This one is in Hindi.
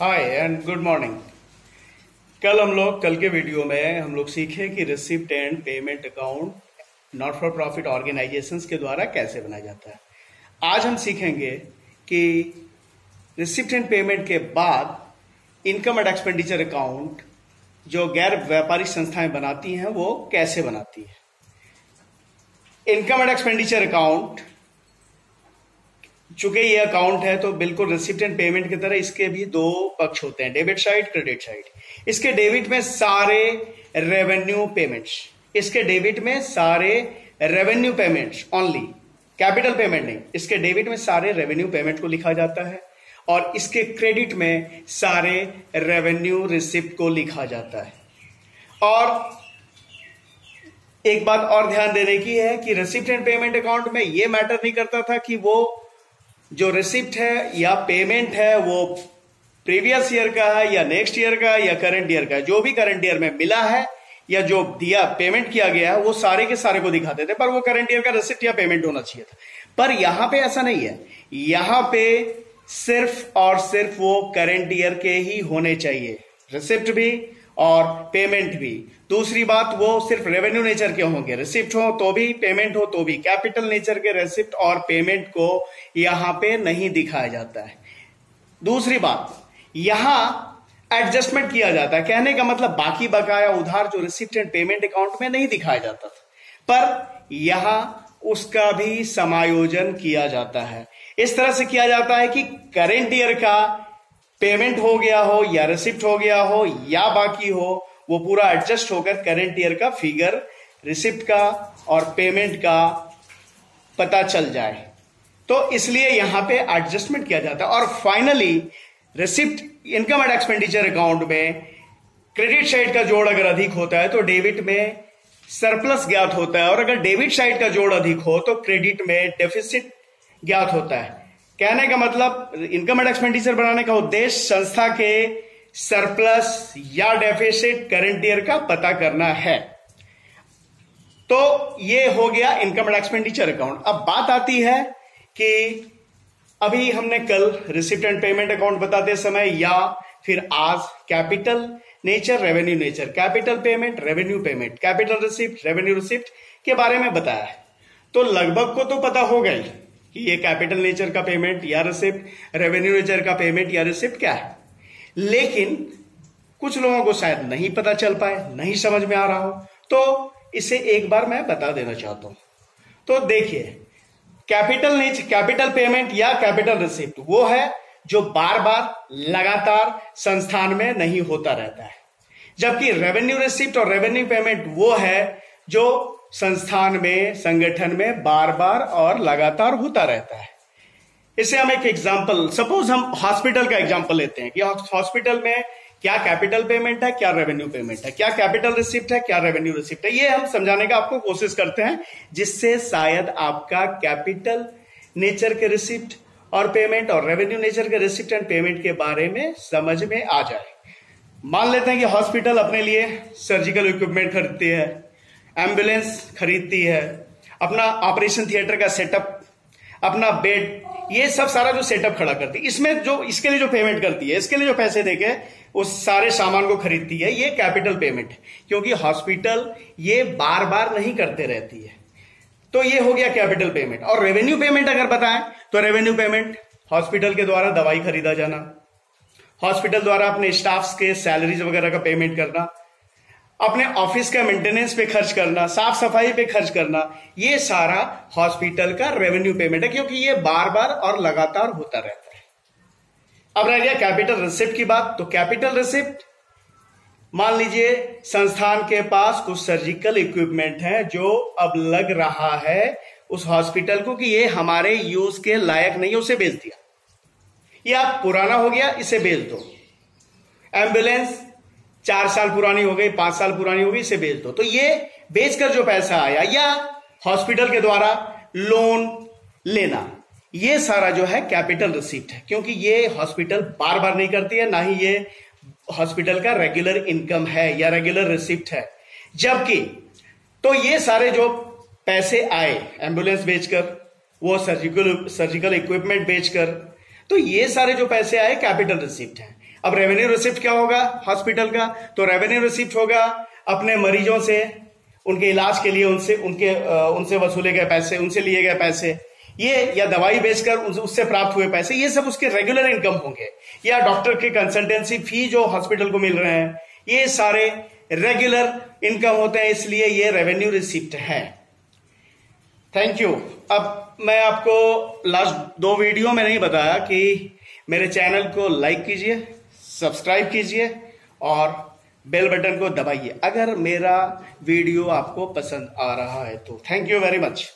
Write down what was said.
हाय एंड गुड मॉर्निंग कल हम लोग, कल के वीडियो में हम लोग सीखे कि receipt and payment account not for profit organisations के द्वारा कैसे बनाया जाता है। आज हम सीखेंगे कि रिसिप्ट एंड पेमेंट के बाद इनकम एंड एक्सपेंडिचर अकाउंट जो गैर व्यापारिक संस्थाएँ बनाती हैं, वो कैसे बनाती है। इनकम एंड एक्सपेंडिचर अकाउंट चूँकि ये अकाउंट है तो बिल्कुल रिसिप्ट एंड पेमेंट की तरह इसके भी दो पक्ष होते हैं डेबिट साइड क्रेडिट साइड इसके डेबिट में सारे रेवेन्यू पेमेंट्स इसके डेबिट में सारे revenue payments only capital payment नहीं. इसके डेबिट में सारे रेवेन्यू पेमेंट को लिखा जाता है और इसके क्रेडिट में सारे रेवेन्यू रिसिप्ट को लिखा जाता है. और एक बात और ध्यान देने की है कि रिसिप्ट एंड पेमेंट अकाउंट में यह मैटर नहीं करता था कि वो जो रिसिप्ट है या पेमेंट है, वो प्रीवियस ईयर का है या नेक्स्ट ईयर का या करंट ईयर का जो भी करंट ईयर में मिला है या जो दिया पेमेंट किया गया है, वो सारे के सारे को दिखाते थे, पर वो करंट ईयर का रिसिप्ट या पेमेंट होना चाहिए था। पर यहाँ पे ऐसा नहीं है। यहाँ पे सिर्फ़ और सिर्फ़ वो करंट ईयर के ही होने चाहिए। रिसिप्ट भी और पेमेंट भी। दूसरी बात, वो सिर्फ़ रेवेन्यू नेचर के होंगे। रिसिप्ट हो तो भी पेमेंट हो तो भी। कैपिटल नेचर के रिसिप्ट और पेमेंट को यहाँ पे नहीं दिखाया जाता है। दूसरी बात, यहाँ एडजस्टमेंट किया जाता है। कहने का मतलब बाकी बकाया उधार जो रिसिप्ट एंड पेमेंट अकाउंट में नहीं दिखाया जाता था। पर यहाँ उसका भी समायोजन किया जाता है। इस तरह से किया जाता है कि करेंट ईयर का पेमेंट हो गया हो या रिसिप्ट हो गया हो या बाकी हो, वो पूरा एडजस्ट होकर करंट ईयर का फिगर रिसिप्ट का और पेमेंट का पता चल जाए। तो इसलिए यहाँ पे एडजस्टमेंट किया जाता है। और finally receipt income and expenditure account में क्रेडिट साइड का जोड़ अगर अधिक होता है तो डेबिट में सरप्लस ज्ञात होता है। और अगर डेबिट साइड का जोड़ अधिक हो तो क्रेडिट में डेफिसिट ज्ञात होता है। कहने का मतलब इनकम एंड एक्सपेंडिचर बनाने का उद्देश्य संस्था के सरप्लस या डेफिसिट करंट ईयर का पता करना है। तो ये हो गया इनकम एंड एक्सपेंडिचर अकाउंट अब बात आती है कि अभी हमने कल रिसिप्ट एंड पेमेंट अकाउंट बताते समय या फिर आज capital nature revenue nature capital payment revenue payment capital receipt revenue receipt के बारे में बताया है। तो लगभग को तो पता हो गई कि ये कैपिटल नेचर का पेमेंट या रिसिप्ट रेवेन्यू नेचर का पेमेंट या रिसिप्ट क्या है? लेकिन कुछ लोगों को शायद नहीं पता चल पाए, नहीं समझ में आ रहा हो तो इसे एक बार मैं बता देना चाहता हूँ। तो देखिए कैपिटल नेचर कैपिटल पेमेंट या कैपिटल रिसिप्ट वो है जो बार बार लगातार संस्थान में नहीं होता रहता है। जबकि रेवेन्यू रिसिप्ट और रेवेन्यू पेमेंट वो है जो संस्थान में, संगठन में बार बार और लगातार होता रहता है। इसे हम एक एग्ज़ाम्पल सपोज़ हम हॉस्पिटल का एग्ज़ाम्पल लेते हैं कि हॉस्पिटल में क्या कैपिटल पेमेंट है, क्या रेवेन्यू पेमेंट है, क्या कैपिटल रिसिप्ट है, क्या रेवेन्यू रिसिप्ट है, ये हम समझाने का आपको कोशिश करते हैं, जिससे शायद आपका कैपिटल नेचर के रिसिप्ट और पेमेंट और रेवेन्यू नेचर के रिसिप्ट एंड पेमेंट के बारे में समझ में आ जाए। मान लेते हैं कि हॉस्पिटल अपने लिए सर्जिकल इक्विपमेंट खरीदती है। एंबुलेंस खरीदती है, अपना ऑपरेशन थिएटर का सेटअप, अपना बेड, ये सब सारा जो सेटअप खड़ा करती है, इसमें जो, इसके लिए जो पेमेंट करती है, इसके लिए जो पैसे देके उस सारे सामान को खरीदती है, ये कैपिटल पेमेंट है। क्योंकि हॉस्पिटल ये बार बार नहीं करते रहती है। तो ये हो गया कैपिटल पेमेंट और रेवेन्यू पेमेंट अगर बताएँ तो रेवेन्यू पेमेंट हॉस्पिटल के द्वारा दवाई खरीदा जाना हॉस्पिटल द्वारा अपने स्टाफ के सैलरीज वगैरह का पेमेंट करना अपने ऑफ़िस का मेंटेनेंस पे खर्च करना, साफ़ सफ़ाई पे खर्च करना, ये सारा हॉस्पिटल का रेवेन्यू पेमेंट है, क्योंकि ये बार बार और लगातार होता रहता है। अब रह गया कैपिटल रिसिप्ट की बात तो कैपिटल रिसिप्ट मान लीजिए संस्थान के पास कुछ सर्जिकल इक्विपमेंट है जो अब लग रहा है उस हॉस्पिटल को कि ये हमारे यूज़ के लायक नहीं उसे बेच दिया। ये पुराना हो गया, इसे बेच दो। एंबुलेंस चार साल पुरानी हो गई, पाँच साल पुरानी हो गई, इसे बेच दो। तो ये बेचकर जो पैसा आया, या हॉस्पिटल के द्वारा लोन लेना, ये सारा जो है कैपिटल रिसिप्ट है, क्योंकि ये हॉस्पिटल बार बार नहीं करती है, ना ही ये हॉस्पिटल का रेगुलर इनकम है या रेगुलर रिसिप्ट है। जबकि तो ये सारे जो पैसे आए, एंबुलेंस बेचकर, वो सर्जिकल सर्जिकल इक्विपमेंट बेचकर तो ये सारे जो पैसे आए, कैपिटल रिसिप्ट है। अब रेवेन्यू रिसिप्ट क्या होगा? हॉस्पिटल का। तो रेवेन्यू रिसिप्ट होगा अपने मरीजों से, उनके इलाज के लिए, उनसे, उनके उनसे वसूले गए पैसे, उनसे लिए गए पैसे। ये या दवाई बेचकर उससे प्राप्त हुए पैसे, ये सब उसके रेगुलर इनकम होंगे। या डॉक्टर के कंसल्टेंसी फ़ी जो हॉस्पिटल को मिल रहे हैं, ये सारे रेगुलर इनकम होते हैं, इसलिए ये रेवेन्यू रिसिप्ट है। थैंक यू अब मैं आपको लास्ट दो वीडियो में नहीं बताया कि मेरे चैनल को लाइक कीजिए। सब्सक्राइब कीजिए और बेल बटन को दबाइए। अगर मेरा वीडियो आपको पसंद आ रहा है तो थैंक यू वेरी मच।